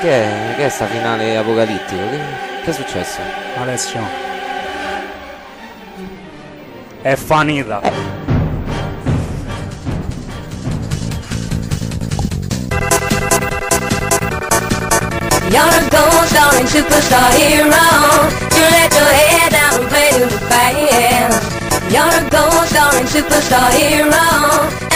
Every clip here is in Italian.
Che è, che è sta finale apocalittico? Che, che è successo? Alessio. È finita. You're a gold starring superstar hero. You let your hair down and play to the band. You're a gold starring superstar hero.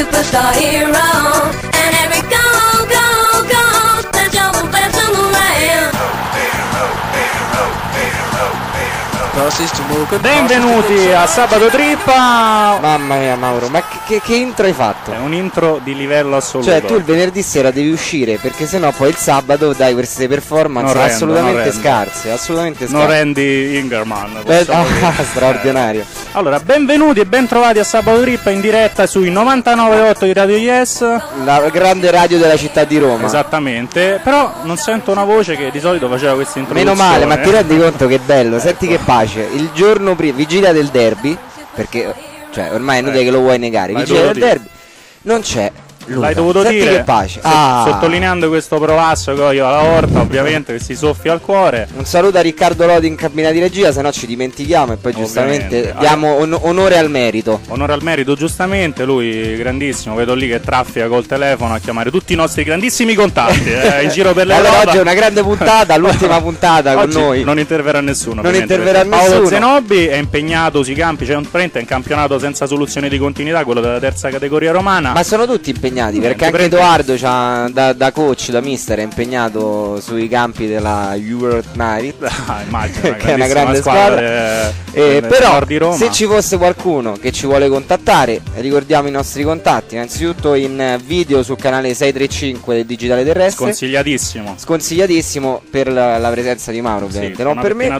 Starring superstar hero. Benvenuti a Sabato Trippa. Mamma mia Mauro, ma che, che- che intro hai fatto? È un intro di livello assoluto. Cioè tu il venerdì sera devi uscire perché sennò poi il sabato dai queste performance Non rendo, assolutamente non scarse, assolutamente Non scarse. Randy Ingerman. Eh, possiamo dire. ah, straordinario. Allora, benvenuti e bentrovati a Sabato Trippa in diretta sui 99.8 di Radio Yes. La grande radio della città di Roma. Esattamente, però non sento una voce che di solito faceva questa introduzione. Meno male, ma ti rendi conto che bello, senti che pace. Il giorno prima, vigilia del derby, perché cioè ormai è inutile Eh, che lo vuoi negare, vigilia del derby, non c'è Luca. L'hai dovuto senti dire che pace. Ah. sottolineando questo provasso che ho io alla orta, ovviamente, che si soffia al cuore. Un saluto a Riccardo Lodi in cabina di regia, se no ci dimentichiamo e poi giustamente Ovviamente. diamo on- onore al merito. Onore al merito, giustamente, lui grandissimo, vedo lì che traffica col telefono a chiamare tutti i nostri grandissimi contatti eh, in giro per Allora l'Europa. oggi è una grande puntata, l'ultima puntata con noi. Non interverrà nessuno. Non interverrà perché Paolo nessuno. Zenobi è impegnato sui campi, c'è un prente, è un campionato senza soluzione di continuità, quello della terza categoria romana. Ma sono tutti impegnati Niente, perché anche Edoardo c'ha- da, da coach, da mister è impegnato sui campi della Europe Night. Ah, immagino, che è una grande squadra squadra. Eh, del però se ci fosse qualcuno che ci vuole contattare, ricordiamo i nostri contatti, innanzitutto in eh, video sul canale 635 del Digitale Terrestre. Sconsigliatissimo. Sconsigliatissimo per la, la presenza di Mauro, Sì, ovviamente, non una per me.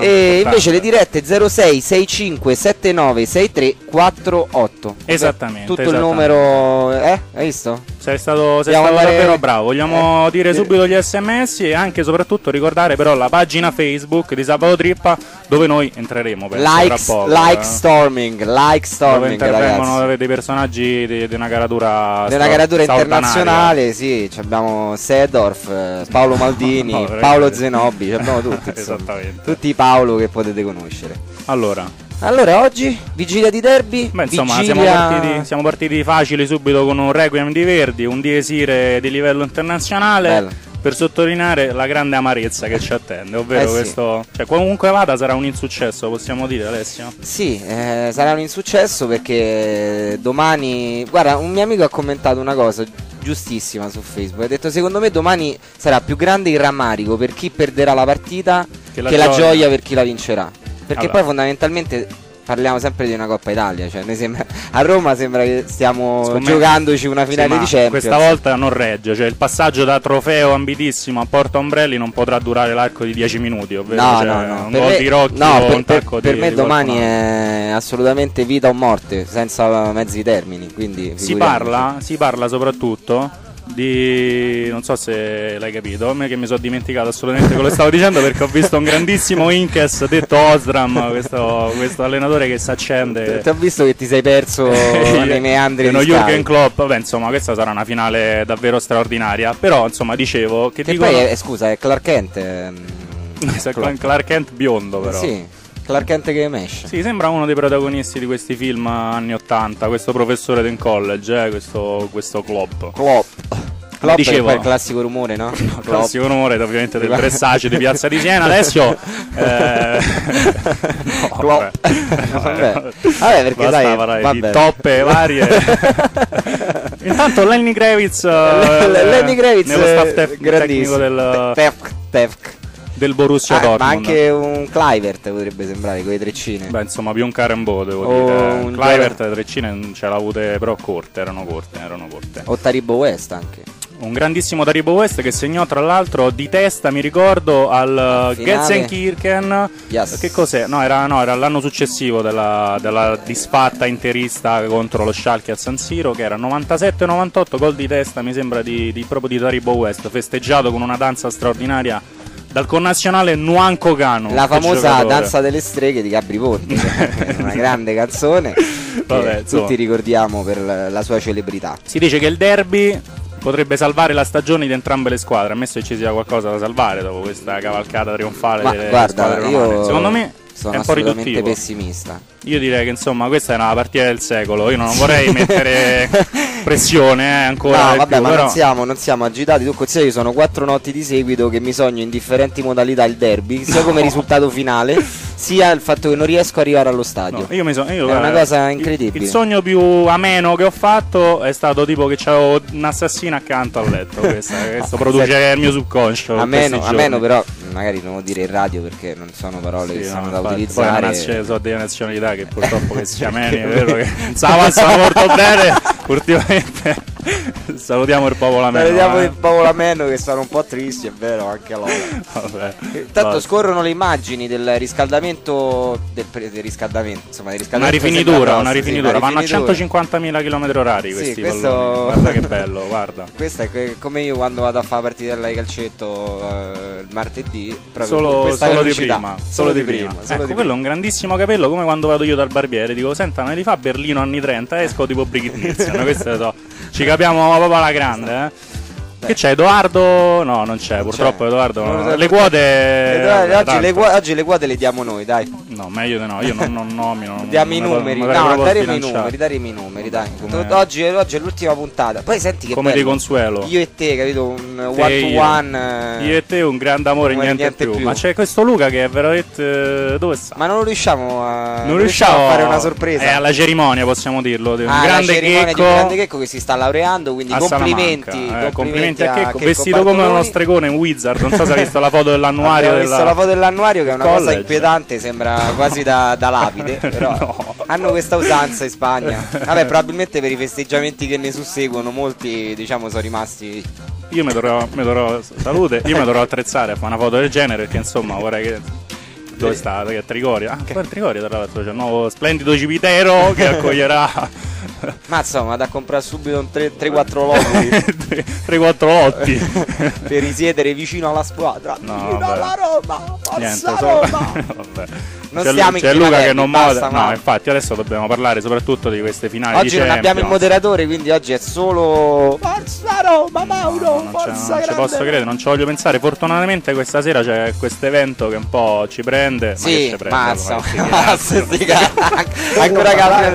E invece le dirette 06 65 79 63 48. Esattamente, Tutto il numero. Eh? Hai visto? Sei stato, sei stato andare- davvero bravo. Vogliamo Eh, dire eh. subito gli sms e anche e soprattutto ricordare però la pagina Facebook di Sabato Trippa dove noi entreremo penso, Like, tra poco, like eh. storming, like dove storming, intervengono ragazzi. dei personaggi di, di una caratura Di una caratura internazionale, sì, ci abbiamo Sedorf, eh, Paolo Maldini, No. Paolo Zenobi, ci abbiamo tutti. Esattamente. tutti i Paolo che potete conoscere. Allora, Allora, oggi, vigilia di derby, beh, insomma, vigilia... siamo, partiti, siamo partiti facili subito con un Requiem di Verdi, un diesire di livello internazionale. Bello. Per sottolineare la grande amarezza che ci attende, ovvero Eh sì. questo. Cioè, comunque vada sarà un insuccesso, possiamo dire, Alessio? Sì, eh, sarà un insuccesso perché domani... Guarda, un mio amico ha commentato una cosa giustissima su Facebook, ha detto secondo me domani sarà più grande il rammarico per chi perderà la partita Che che la la, gioia. gioia per chi la vincerà. Perché Allora. poi fondamentalmente parliamo sempre di una Coppa Italia, cioè sembra- a Roma sembra che stiamo Scommetto. giocandoci una Sì, finale ma di Champions. Questa volta non regge, cioè il passaggio da trofeo ambitissimo a Porto Ombrelli non potrà durare l'arco di 10 minuti, ovvero No, cioè, no, no. un Per gol me, di Rocchi no, o per- per- tacco per di me di domani è assolutamente vita o morte, senza mezzi termini. Quindi Si parla, si parla soprattutto di non so se l'hai capito, a me che mi sono dimenticato assolutamente quello che stavo dicendo perché ho visto un grandissimo Inkes detto Osdram, questo, questo allenatore che si accende Ti ho visto che ti sei perso nei meandri di Jürgen Sky. Klopp, vabbè, insomma, questa sarà una finale davvero straordinaria. Però, insomma, dicevo che, Che dicono poi, è, scusa, è Clark Kent. ehm, Clark, Clark Kent biondo, però. Sì, Clark Kent che mesh. Sì, sembra uno dei protagonisti di questi film anni 80, questo professore del college, eh, questo, questo Klopp. Klopp. Klopp Dicevo- quel classico rumore, no? Klopp. Classico rumore ovviamente del dressage di Piazza di Siena. Adesso eh... no, vabbè. Vabbè. Vabbè, perché Basta dai, parlare va di toppe varie. Intanto Lenny Kravitz, eh, Lenny Kravitz nello staff tec- grandissimo. tecnico del, Tefk, Tefk. del Borussia Ah, Dortmund. ma anche un Clivert potrebbe sembrare con i treccine. Beh, insomma, più un carambo, devo O dire. un Clivert le treccine non ce l'ha avute, però corte, erano corte, erano corte. O Taribo West anche. Un grandissimo Daribo West che segnò tra l'altro di testa, mi ricordo, al Finale. Gelsenkirchen. Yes. Che cos'è? No era, no, era l'anno successivo della, della disfatta interista contro lo Schalke a San Siro, che era 97-98, gol di testa, mi sembra, di, di- proprio di Daribo West, festeggiato con una danza straordinaria dal connazionale Nuan Kogano. La famosa danza delle streghe di Gabri è una grande canzone Vabbè, tutti ricordiamo per la sua celebrità. Si dice che il derby potrebbe salvare la stagione di entrambe le squadre, ammesso che ci sia qualcosa da salvare dopo questa cavalcata trionfale Ma delle guarda, squadre romane. Secondo me sono è un po' riduttivo. pessimista. Io direi che insomma questa è una partita del secolo. Io non vorrei mettere pressione eh, ancora. No, vabbè, più, ma però... non siamo, non siamo agitati. Tu consideri che sono quattro notti di seguito che mi sogno in differenti modalità il derby, sia come risultato finale, sia il fatto che non riesco ad arrivare allo stadio. No, io mi so- io, È una cosa il- incredibile. Il, sogno più ameno che ho fatto è stato tipo che c'avevo un assassino accanto al letto. Questa, questo produce il mio subconscio. A in questi meno, a giorni. meno però, magari non lo dire in radio perché non sono parole che Sì, sono no, da infatti, utilizzare. Poi la nazio- sono delle nazionalità che purtroppo che sia meni, è vero che non passano molto bene. Ultimamente salutiamo il popolo ameno. Vediamo eh. il popolo ameno che sono un po' tristi, è vero, anche loro. Vabbè. Tanto Vabbè. scorrono le immagini del riscaldamento del, pre- del riscaldamento, insomma, del Una riscaldamento rifinitura, sembra una tosto, sì, rifinitura. Vanno a rifinitura. 150.000 km orari Sì, questi questo- palloni. Guarda che bello, guarda. Questo è come io quando vado a fare la partitella di calcetto eh, il martedì, Solo, solo di prima, solo di prima. solo Ecco, di quello è prima. un grandissimo capello, come quando vado io dal barbiere, dico, senta, me li fa Berlino anni 30, esco tipo Brigitte Nielsen, queste so. Ci capiamo proprio alla grande, eh. Che c'è, Edoardo? No, non c'è, purtroppo Edoardo. Non lo no. Le purtroppo- quote... Eh, vabbè, oggi, le qua- oggi le quote le diamo noi, dai. No, meglio di no, io non, non nomino. non- Diamo i non numeri, non no, daremo i numeri, daremo i numeri, dai. Come- Tu- Oggi, oggi è l'ultima puntata. Poi senti che Come di bello. consuelo. Io e te, capito? Un Te one to one. eh, Io e te un grande amore, niente, niente più. più. Ma c'è questo Luca che è veramente... Dove sta? Ma non riusciamo a, non riusciamo a fare una sorpresa. È alla cerimonia, possiamo dirlo. di Un Ah, grande checco. di un grande checco che si sta laureando, quindi complimenti. Eh, complimenti, complimenti a Checco, vestito come uno stregone in Wizard. Non so se hai visto la foto dell'annuario. Visto della- la foto dell'annuario che è una cosa college. inquietante, sembra quasi da, da lapide, però No. hanno questa usanza in Spagna. Vabbè, probabilmente per i festeggiamenti che ne susseguono molti, diciamo, sono rimasti Io mi dovrò, mi dovrò- salute, io mi dovrò attrezzare a fare una foto del genere perché insomma vorrei che dove sta? Che è Trigoria? Ah, poi il Trigoria tra l'altro c'è il nuovo splendido cipitero che accoglierà Ma insomma, da comprare subito un 3-4 loghi 3-4 lotti. per risiedere vicino alla squadra. No, vicino vabbè. alla Roma, Niente, Roma. vabbè. Non c'è, stiamo in c'è Luca che non basta, modera. ma- No, infatti adesso dobbiamo parlare soprattutto di queste finali Oggi di non abbiamo il moderatore, quindi oggi è solo Forza Roma, Mauro, No, forza non ci posso credere, non ci voglio pensare. Fortunatamente questa sera c'è questo evento che un po' ci prende. ma che Sì, ci prende, mazza, mazza. Per non Ancora parlare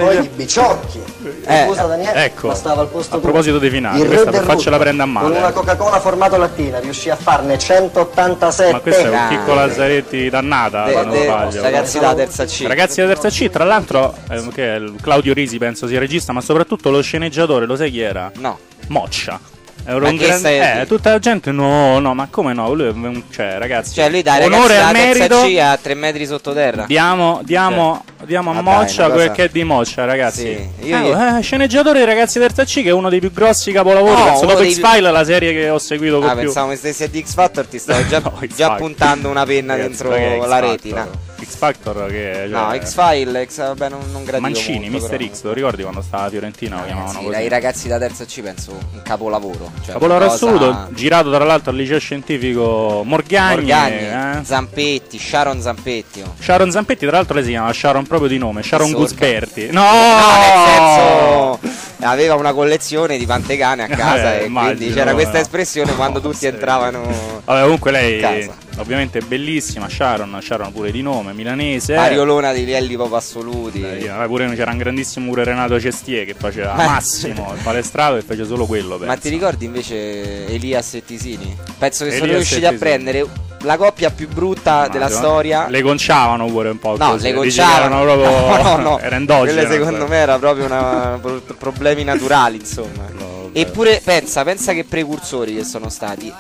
Biciocchi. Eh, Scusa Daniele, ecco, ma stava al posto a proposito dei finali, Il questa rugby, prendere a male. Con una Coca-Cola formato lattina riuscì a farne 187. Ma questo è un Grande. Chicco Lazzaretti dannata, de- se non de- sbaglio. ragazzi da terza C. Ragazzi della terza C, tra l'altro, eh, che è il Claudio Risi penso sia regista, ma soprattutto lo sceneggiatore, lo sai chi era? No. Moccia. Ma un gran- eh, tutta la gente no, no, ma come no? Lui cioè, ragazzi, Cioè lui dai onore ragazzi al merito. C a 3 metri sottoterra. Diamo, diamo, diamo a dai, Moccia una quel cosa- che è di Moccia, ragazzi. Sì, io- Eh, eh, sceneggiatore dei ragazzi terza C, che è uno dei più grossi capolavori. No, penso dopo dei- X-File, la serie che ho seguito con Ah, più. pensavo che stessi a X Factor, ti stavo già, No, già puntando una penna Ragazzi, dentro la retina. X Factor che cioè, No, X-File, X, vabbè, non, non gradivo Mancini, molto, Mister però. X, lo ricordi quando stava a Fiorentina? Chiamavano Sì, dai ragazzi da terza C penso un capolavoro. Cioè Capolavoro cosa- assoluto, girato tra l'altro al liceo scientifico Morgagni. Morgagni, eh. Zampetti, Sharon Zampetti. oh. Sharon Zampetti, tra l'altro lei si chiama Sharon proprio di nome, Sharon Sorca. Gusberti. No! No, nel senso aveva una collezione di pantecane a casa Eh, e immagino, quindi c'era questa espressione quando tutti serio. entravano Vabbè, comunque lei ovviamente è bellissima, Sharon, Sharon pure di nome, milanese. Mariolona di livelli proprio assoluti. Eh, vabbè, pure c'era un grandissimo pure Renato Cestier che faceva Massimo il palestrato e fece solo quello. Ma penso. ti ricordi invece Elias e Tisini? Penso che sono Elias riusciti e a prendere la coppia più brutta Ma della storia. Le conciavano pure un po'. No, così, le conciavano erano proprio. No, no, no. era endogeno. Quelle secondo me era proprio una, pro- problemi naturali, insomma. No. Eppure pensa, pensa che precursori che sono stati.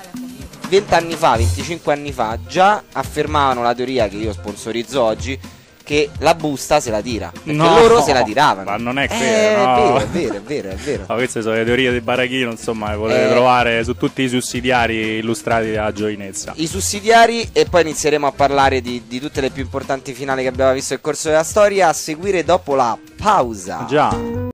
20 anni fa, 25 anni fa, già affermavano la teoria che io sponsorizzo oggi che la busta se la tira. Perché No, loro se la tiravano. ma non è Eh, vero, no. È vero, è vero, è vero, è vero. Ma queste sono le teorie di Barachino, insomma, le potete Eh. trovare su tutti i sussidiari illustrati dalla giovinezza. I sussidiari e poi inizieremo a parlare di, di tutte le più importanti finali che abbiamo visto nel corso della storia a seguire dopo la pausa. Già.